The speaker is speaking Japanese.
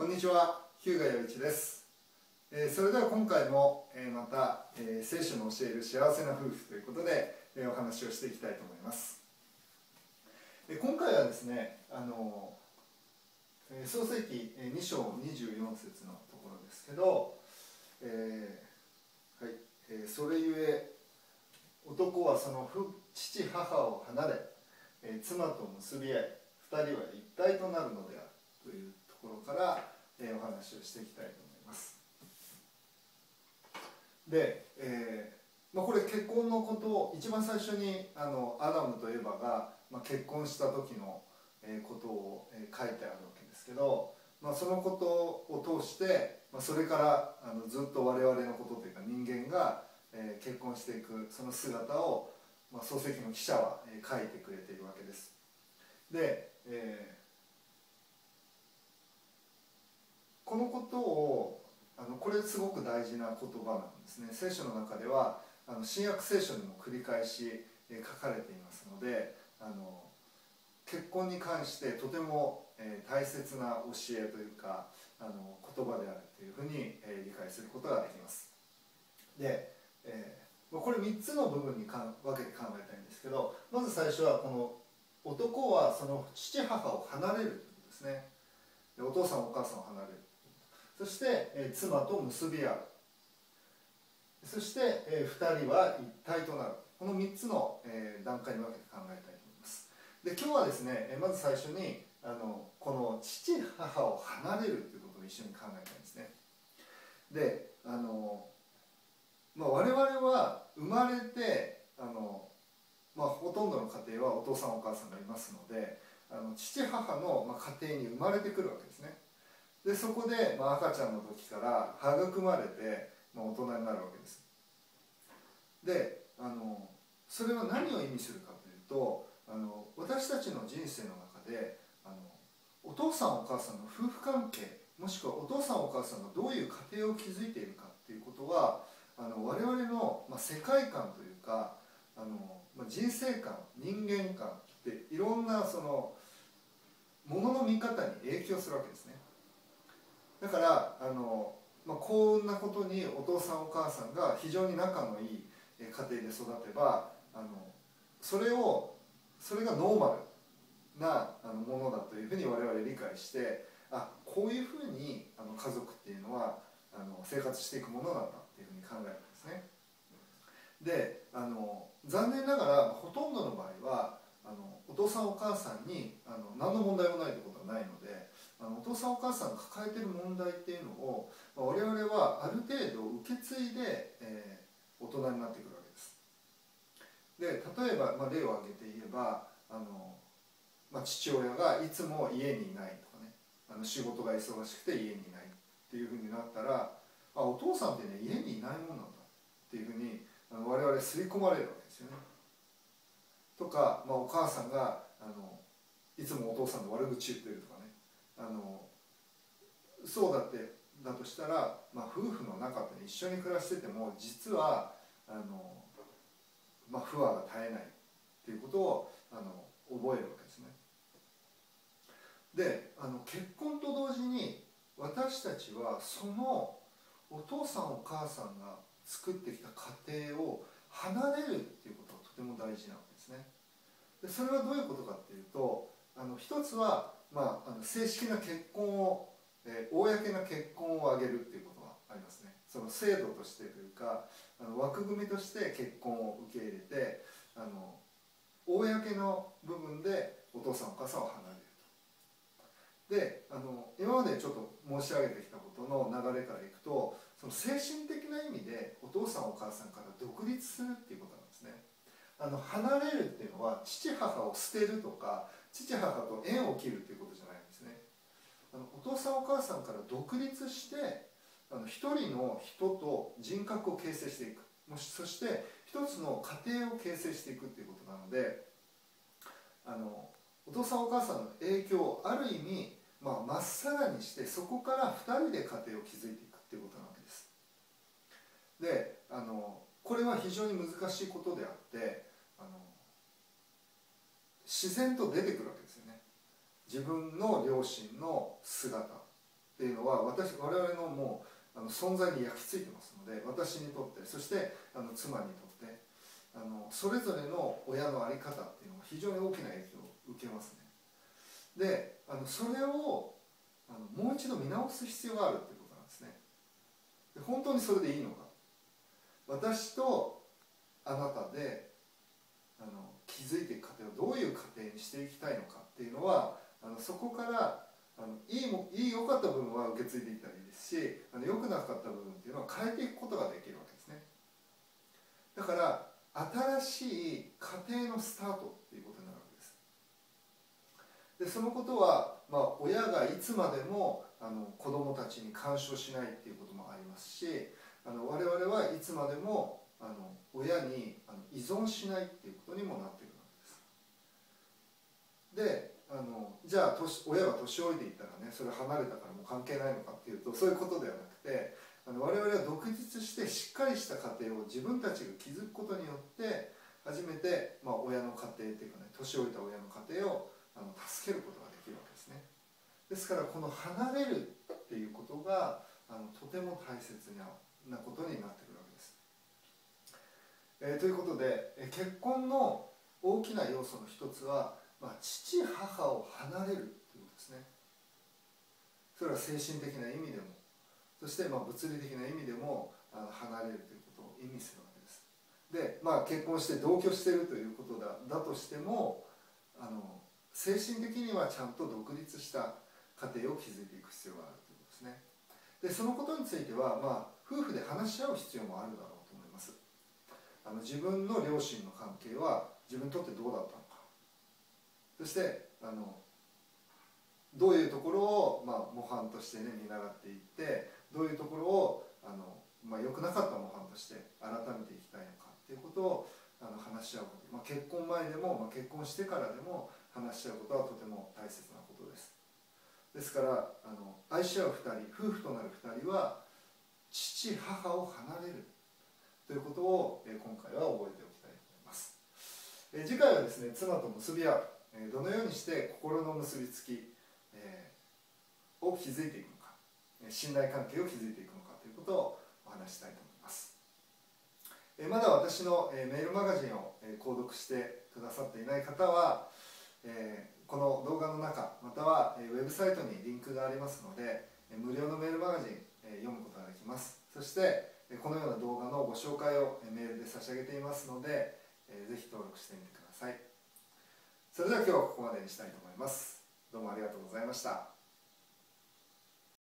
こんにちは、日向洋一です、えーそれでは今回も、えーまた、えー聖書の教える幸せな夫婦ということで、えーお話をしていきたいと思います、えー今回はですねあのえー創世記2章24節のところですけど、えーはいえーそれゆえ男はその父母を離れ、えー妻と結び合い二人は一体となるのであるというところから、話をしていきたいと思います。で、えーまあ、これ結婚のことを一番最初にあのアダムとエヴァが、まあ、結婚した時の、ことを、書いてあるわけですけど、まあ、そのことを通して、まあ、それからあのずっと我々のことというか人間が、え結婚していくその姿を、まあ、漱石の記者は、書いてくれているわけです。で、えーこのことをあのこれすごく大事な言葉なんですね。聖書の中ではあの新約聖書にも繰り返し、書かれていますのであの結婚に関してとても、え大切な教えというかあの言葉であるというふうに、え理解することができます。で、えーこれ3つの部分にか分けて考えたいんですけどまず最初はこの男はその父母を離れるということですね。お父さんお母さんを離れる。そして、え妻と結び合う。そして、え2人は一体となる。この3つの、え段階に分けて考えたいと思います。で今日はですね、えまず最初にあのこの父母を離れるということを一緒に考えたいんですね。であの、まあ、我々は生まれてあの、まあ、ほとんどの家庭はお父さんお母さんがいますのであの父母の、家庭に生まれてくるわけですね。でそこで、まあ、赤ちゃんの時から育まれて、まあ、大人になるわけです。であのそれは何を意味するかというとあの私たちの人生の中であのお父さんお母さんの夫婦関係もしくはお父さんお母さんがどういう家庭を築いているかっていうことはあの我々の、まあ、世界観というかあの、まあ、人生観人間観っていろんなそのものの見方に影響するわけですね。だからあの、まあ、こんなことにお父さんお母さんが非常に仲のいい家庭で育てばあのそれをそれがノーマルなあのものだというふうに我々理解してあこういうふうにあの家族っていうのはあの生活していくものなんだっていうふうに考えるんですね。であの残念ながらほとんどの場合はあのお父さんお母さんにあの何の問題もないってことはないのであのお父さんお母さんが抱えてる問題っていうのを、まあ我々はある程度受け継いで、えー大人になってくるわけです。で例えば、まあ、例を挙げて言えばあの、まあ、父親がいつも家にいないとかねあの仕事が忙しくて家にいないっていうふうになったらあお父さんってね家にいないもんなんだっていうふうにあの我々刷り込まれるわけですよね。とか、まあ、お母さんがあのいつもお父さんの悪口言ってるとかあのそうだってだとしたら、まあ、夫婦の中で一緒に暮らしてても実はあの、まあ、不和が絶えないっていうことをあの覚えるわけですね。であの結婚と同時に私たちはそのお父さんお母さんが作ってきた家庭を離れるっていうことがとても大事なわけですね。でそれはどういうことかっていうとあの一つは、まあ、あの正式な結婚をえー公な結婚を挙げるっていうことがありますね。その制度としてというかあの枠組みとして結婚を受け入れてあの公の部分でお父さんお母さんを離れると。であの今までちょっと申し上げてきたことの流れからいくとその精神的な意味でお父さんお母さんから独立するっていうことなんですね。あの離れるっていうのは父母を捨てるとか父母と縁を切るっていうことじゃないんですね。あのお父さんお母さんから独立してあの一人の人と人格を形成していく。もしそして一つの家庭を形成していくっていうことなのであのお父さんお母さんの影響をある意味まあ、まっさらにしてそこから2人で家庭を築いていくっていうことなわけです。であのこれは非常に難しいことであってあの自然と出てくるわけですよね。自分の両親の姿っていうのは私我々のもうあの存在に焼き付いてますので私にとってそしてあの妻にとってあのそれぞれの親の在り方っていうのが非常に大きな影響を受けますね。であのそれをあのもう一度見直す必要があるっていうことなんですね。で本当にそれでいいのか。私とあなたであの築いていく過程をどういう過程にしていきたいのかっていうのはあのそこからあのいいもいい良かった部分は受け継いでいったらいいですしあの良くなかった部分っていうのは変えていくことができるわけですね。だから新しい家庭のスタートっていうことになるわけです。でそのことは、まあ、親がいつまでもあの子供たちに干渉しないっていうこともありますしあの我々はいつまでもあの親にあの依存しないっていうことにもなってくる。であのじゃあ年親が年老いていったらねそれ離れたからもう関係ないのかっていうとそういうことではなくてあの我々は独立してしっかりした家庭を自分たちが築くことによって初めて、まあ、親の家庭っていうかね年老いた親の家庭をあの助けることができるわけですね。ですからこの離れるっていうことがあのとても大切ななことになってくるわけです、えー、ということで、え結婚の大きな要素の一つは、まあ、父母を離れるということですね。それは精神的な意味でもそしてまあ物理的な意味でもあの離れるということを意味するわけです。でまあ結婚して同居しているということだだとしてもあの精神的にはちゃんと独立した家庭を築いていく必要があるということですね。でそのことについては、まあ、夫婦で話し合う必要もあるだろうと思います。あの自分の両親の関係は自分にとってどうだったそしてあのどういうところを、まあ、模範としてね見習っていってどういうところをあの、まあ、良くなかった模範として改めていきたいのかっていうことをあの話し合うこと、まあ、結婚前でも、まあ、結婚してからでも話し合うことはとても大切なことです。ですからあの愛し合う2人夫婦となる2人は父母を離れる。ということを、え今回は覚えておきたいと思います、え次回はですね妻と結び合う、どのようにして心の結びつき、を築いていくのか信頼関係を築いていくのかということをお話したいと思います、まだ私の、メールマガジンを、購読してくださっていない方は、この動画の中または、ウェブサイトにリンクがありますので、無料のメールマガジン、読むことができます。そしてこのような動画のご紹介をメールで差し上げていますので、え、ぜひ登録してみてください。それでは今日はここまでにしたいと思います。どうもありがとうございました。